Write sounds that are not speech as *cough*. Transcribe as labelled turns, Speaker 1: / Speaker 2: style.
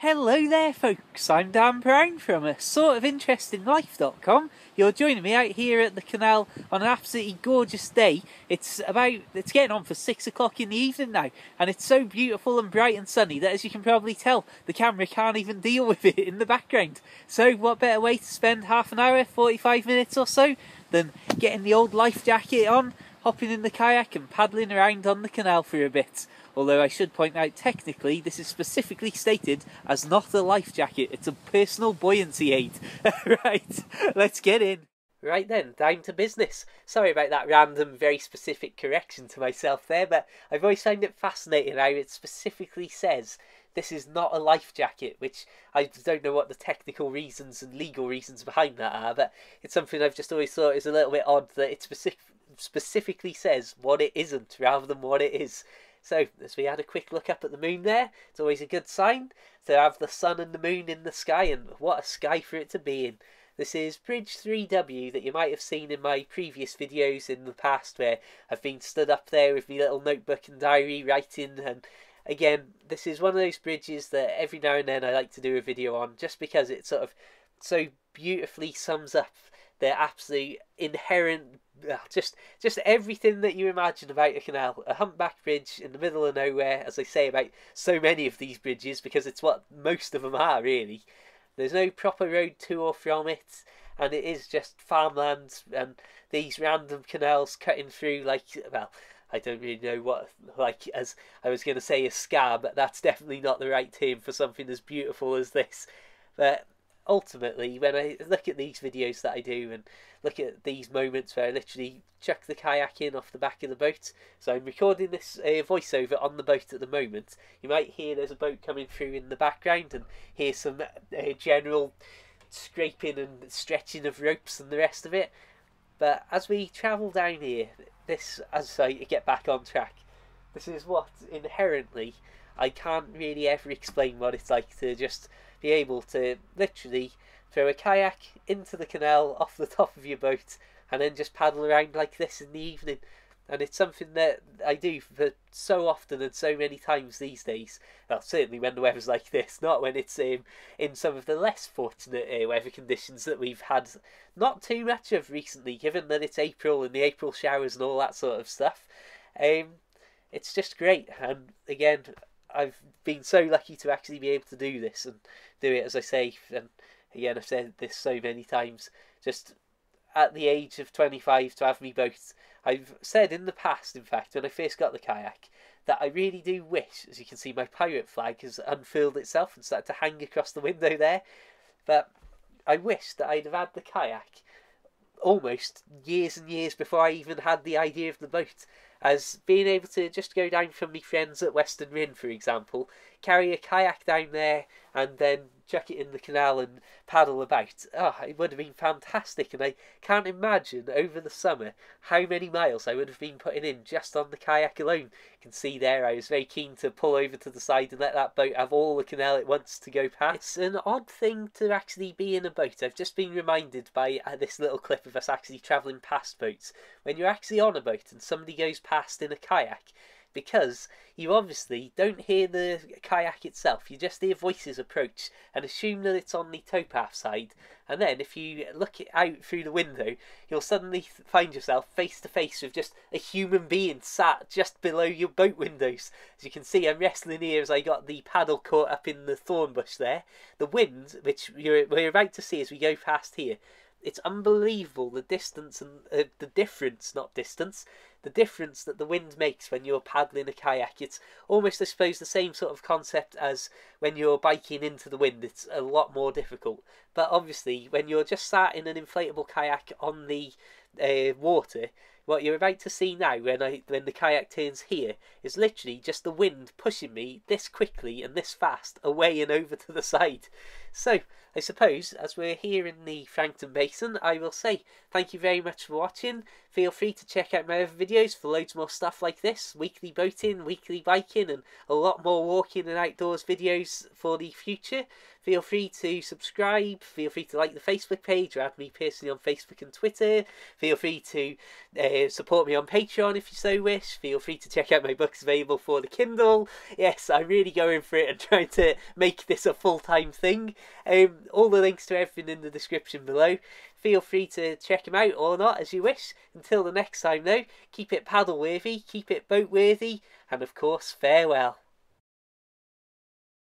Speaker 1: Hello there, folks. I'm Dan Brown from a sort of interesting life.com. You're joining me out here at the canal on an absolutely gorgeous day. It's about it's getting on for six o'clock in the evening now, and it's so beautiful and bright and sunny that, as you can probably tell, the camera can't even deal with it in the background. So, what better way to spend half an hour, 45 minutes or so, than getting the old life jacket on, hopping in the kayak, and paddling around on the canal for a bit? Although I should point out, technically, this is specifically stated as not a life jacket, it's a personal buoyancy aid. *laughs* right, let's get in. Right then, down to business. Sorry about that random, very specific correction to myself there, but I've always found it fascinating how it specifically says this is not a life jacket, which I don't know what the technical reasons and legal reasons behind that are, but it's something I've just always thought is a little bit odd that it specific, specifically says what it isn't rather than what it is. So, as we had a quick look up at the moon there, it's always a good sign to have the sun and the moon in the sky, and what a sky for it to be in. This is Bridge 3W that you might have seen in my previous videos in the past where I've been stood up there with my little notebook and diary writing and again this is one of those bridges that every now and then I like to do a video on just because it sort of so beautifully sums up the absolutely inherent uh, just just everything that you imagine about a canal a humpback bridge in the middle of nowhere as they say about so many of these bridges because it's what most of them are really there's no proper road to or from it and it is just farmland and these random canals cutting through like well I don't really know what, like, as I was going to say, a scab, but that's definitely not the right term for something as beautiful as this. But ultimately, when I look at these videos that I do and look at these moments where I literally chuck the kayak in off the back of the boat, so I'm recording this uh, voiceover on the boat at the moment. You might hear there's a boat coming through in the background and hear some uh, general scraping and stretching of ropes and the rest of it. But as we travel down here, this, as I get back on track, this is what inherently I can't really ever explain what it's like to just be able to literally throw a kayak into the canal off the top of your boat and then just paddle around like this in the evening. And it's something that I do for so often and so many times these days. Well, certainly when the weather's *laughs* like this, not when it's um, in some of the less fortunate uh, weather conditions that we've had not too much of recently, given that it's April and the April showers and all that sort of stuff. Um, it's just great. And again, I've been so lucky to actually be able to do this and do it as I say. And again, I've said this so many times. Just at the age of 25 to have me boat. I've said in the past, in fact, when I first got the kayak, that I really do wish, as you can see, my pirate flag has unfurled itself and started to hang across the window there. But I wish that I'd have had the kayak almost years and years before I even had the idea of the boat as being able to just go down from my friends at Weston Rhyn, for example, carry a kayak down there and then chuck it in the canal and paddle about. Oh, it would have been fantastic, and I can't imagine over the summer how many miles I would have been putting in just on the kayak alone. You can see there I was very keen to pull over to the side and let that boat have all the canal it wants to go past. It's an odd thing to actually be in a boat. I've just been reminded by uh, this little clip of us actually travelling past boats. When you're actually on a boat and somebody goes past in a kayak, because you obviously don't hear the kayak itself. You just hear voices approach and assume that it's on the towpath side. And then if you look out through the window, you'll suddenly find yourself face to face with just a human being sat just below your boat windows. As you can see, I'm wrestling here as I got the paddle caught up in the thorn bush there. The wind, which we're about to see as we go past here, it's unbelievable the distance and uh, the difference, not distance, the difference that the wind makes when you're paddling a kayak. It's almost, I suppose, the same sort of concept as when you're biking into the wind. It's a lot more difficult. But obviously, when you're just sat in an inflatable kayak on the uh, water, what you're about to see now when I when the kayak turns here is literally just the wind pushing me this quickly and this fast away and over to the side. So, I suppose, as we're here in the Frankton Basin, I will say thank you very much for watching. Feel free to check out my other videos for loads more stuff like this, weekly boating, weekly biking, and a lot more walking and outdoors videos for the future. Feel free to subscribe, feel free to like the Facebook page, or add me personally on Facebook and Twitter. Feel free to uh, support me on Patreon if you so wish. Feel free to check out my books available for the Kindle. Yes, I'm really going for it and *laughs* trying to make this a full-time thing. Um, all the links to everything in the description below. Feel free to check them out or not as you wish. Until the next time though, keep it paddle worthy, keep it boat worthy, and of course, farewell.